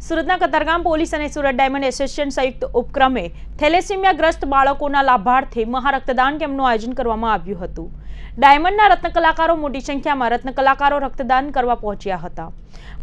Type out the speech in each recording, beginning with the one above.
સુરતના કતારગામ પોલીસ અને Surat diamond association સંયુક્ત ઉપક્રમે થેલેસીમિયાગ્રસ્ત બાળકોના લાભાર્થે મહારક્તદાન કેમ્પનું આયોજન કરવામાં આવ્યું હતું ડાયમંડના રત્ન કલાકારો મોટી સંખ્યામાં રત્ન કલાકારો રક્તદાન કરવા પહોંચ્યા હતા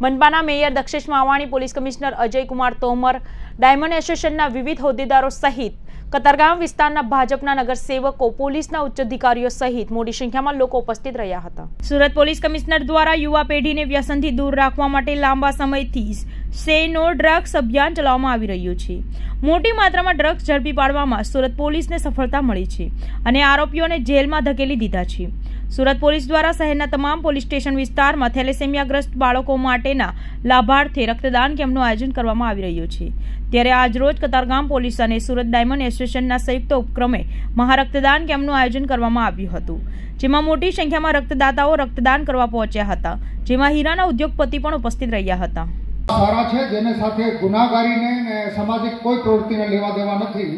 મનપાના mayor Dakshesh Mavani police commissioner Ajaykumar Tomar diamond એસોસિએશનના વિવિધ હોદ્દેદારો સહિત કતારગામ વિસ્તારના ભાજપના નગરસેવકો પોલીસના ઉચ્ચ અધિકારીઓ સહિત મોટી સંખ્યામાં લોકો ઉપસ્થિત રહ્યા હતા સુરત પોલીસ કમિશનર દ્વારા યુવા પેઢીને વ્યસનથી દૂર રાખવા માટે લાંબા સમયથી સે નો ડ્રગ્સ અભિયાન ચલાવવામાં આવી રહ્યું છે મોટી માત્રામાં ડ્રગ્સ ઝડપી પાડવામાં સુરત પોલીસને સફળતા મળી છે અને આરોપીઓને જેલમાં ધકેલી દીધા છે સુરત પોલીસ દ્વારા શહેરના તમામ પોલીસ સ્ટેશન વિસ્તારમાં થેલેસેમિયાગ્રસ્ત બાળકો માટેના લાભાર્થે રક્તદાન કેમ્પનું આયોજન કરવામાં આવી રહ્યું છે ત્યારે આજરોજ કતારગામ પોલીસ અને સુરત ડાયમંડ એસોસિએશનના સંયુક્ત ઉપક્રમે મહારક્તદાન કેમ્પનું આયોજન કરવામાં આવ્યું હતું જેમાં મોટી સંખ્યામાં રક્તદાતાઓ રક્તદાન કરવા પહોંચ્યા હતા જેમાં હીરાના ઉદ્યોગપતિ પણ ઉપસ્થિત રહ્યા હતા સારા છે જેને સાથે ગુનાહગારીને ને સામાજિક કોઈ પ્રવૃત્તિને लेवा देवा नहीं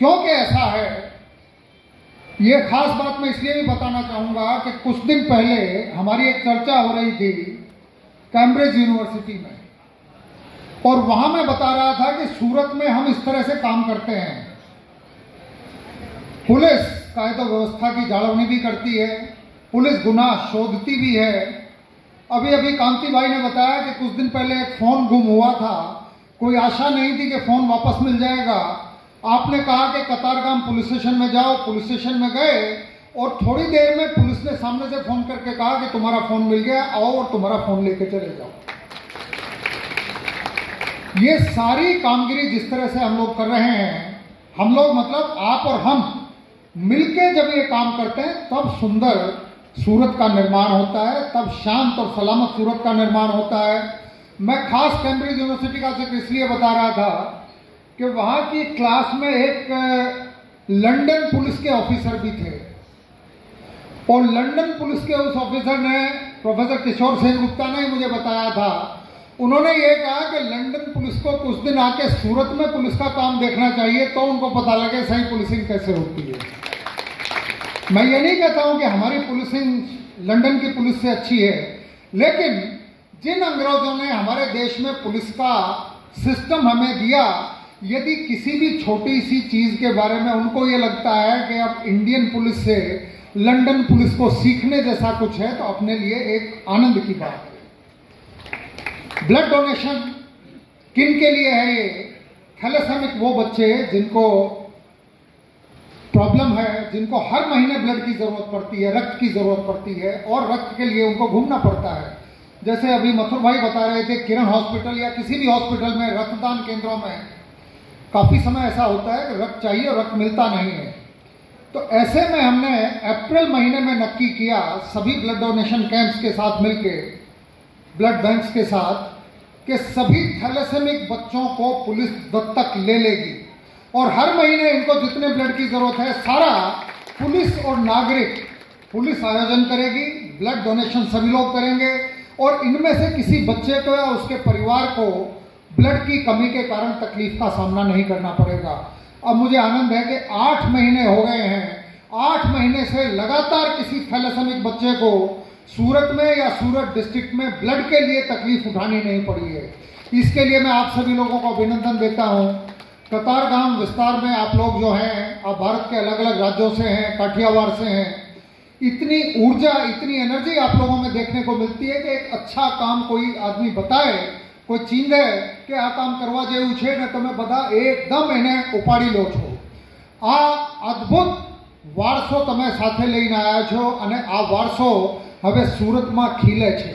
क्योंकि ऐसा है ये खास बात मैं इसलिए भी बताना चाहूँगा कि कुछ दिन पहले हमारी एक चर्चा हो रही थी कैम्ब्रिज यूनिवर्सिटी में और वहाँ मैं बता रहा था कि सूरत में हम इस तरह से काम करते हैं पुलिस कायदो व्यवस्था की जाळवनी भी करती है पुलिस गुनाह शोधती भी है अभी अभी कांति भाई ने बताया कि कुछ दिन पहले एक फ़ोन गुम हुआ था। कोई आशा नहीं थी कि फ़ोन वापस मिल जाएगा। आपने कहा कि कतारगाम पुलिस स्टेशन में जाओ, पुलिस स्टेशन में गए और थोड़ी देर में पुलिस ने सामने से फ़ोन करके कहा कि तुम्हारा फ़ोन मिल गया, आओ और तुम्हारा फ़ोन लेके चले जाओ। ये सारी कामगिरी जिस तरह से हम लोग कर रहे हैं, हम लोग मतलब आप और हम मिलके जब ये काम करते हैं, तब सुंदर सूरत का निर्माण होता है, तब शांत और सलामत सूरत का निर्माण होता है। मैं खास कैम्ब्रिज यूनिवर्सिटी का ज़िक्र इसलिए बता रहा था कि वहाँ की क्लास में एक लंदन पुलिस के ऑफिसर भी थे। और लंदन पुलिस के उस ऑफिसर ने, प्रोफेसर किशोर सेन गुप्ता ने मुझे बताया था। उन्होंने ये कहा कि लंदन पुलिस को कुछ दिन आके सूरत में पुलिस का काम देखना चाहिए तो उनको पता लगे सही पुलिसिंग कैसे होती है। मैं ये नहीं कहता हूँ कि हमारी पुलिसिंग लंदन की पुलिस से अच्छी है, लेकिन जिन अंग्रेज़ों ने हमारे देश में पुलिस का सिस्टम हमें दिया, यदि किसी भी छोटी सी चीज़ के बारे में उनको ये लगता है कि अब इंडियन पुलिस से, लंदन पुलिस को सीखने जैसा कुछ है तो अपने लिए एक आनंद की बात है। ब्लड डोनेशन किन के लिए है ये? थैलेसेमिक वो बच्चे जिनको प्रॉब्लम है, जिनको हर महीने ब्लड की ज़रूरत पड़ती है, रक्त की ज़रूरत पड़ती है, और रक्त के लिए उनको घूमना पड़ता है। जैसे अभी मथुर भाई बता रहे थे, किरण हॉस्पिटल या किसी भी हॉस्पिटल में रक्तदान केंद्रों में, काफ़ी समय ऐसा होता है कि रक्त चाहिए और रक्त मिलता नहीं है। तो ऐसे में हमने अप्रैल महीने में नक्की किया, सभी ब्लड डोनेशन कैंप्स के साथ मिलके ब्लड बैंक्स के साथ, कि सभी थैलेसेमिक बच्चों को पुलिस दत्तक ले लेगी। और हर महीने इनको जितने ब्लड की ज़रूरत है, सारा पुलिस और नागरिक पुलिस आयोजन करेगी, ब्लड डोनेशन सभी लोग करेंगे और इनमें से किसी बच्चे को या उसके परिवार को ब्लड की कमी के कारण तकलीफ़ का सामना नहीं करना पड़ेगा। अब मुझे आनंद है कि आठ महीने हो गए हैं। आठ महीने से लगातार किसी थैलेसेमिक बच्चे को सूरत में या सूरत डिस्ट्रिक्ट में ब्लड के लिए तकलीफ़ उठानी नहीं पड़ी है। इसके लिए मैं आप सभी लोगों को अभिनंदन देता हूँ। कतारगाम विस्तार में आप लोग जो हैं आप भारत के अलग अलग राज्यों से हैं काठियावाड़ से हैं इतनी ऊर्जा इतनी एनर्जी आप लोगों में देखने को मिलती है कि एक अच्छा काम कोई आदमी बताए કોઈ ચીંધે કે આ કામ કરવા જેવું છે ને તમે બધા એકદમ એને ઉપાડી લો છો આ અદ્ભુત વારસો તમે સાથે લઈને આવ્યા છો અને આ વારસો હવે સુરતમાં ખીલે છે